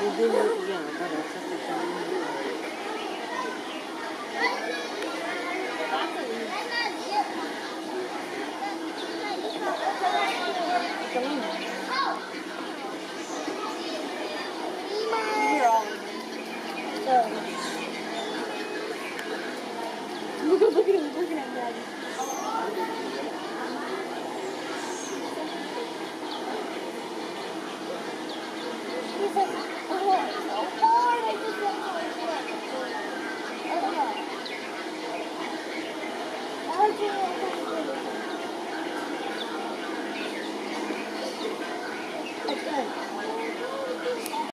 look at him, look at him, Daddy. perfect.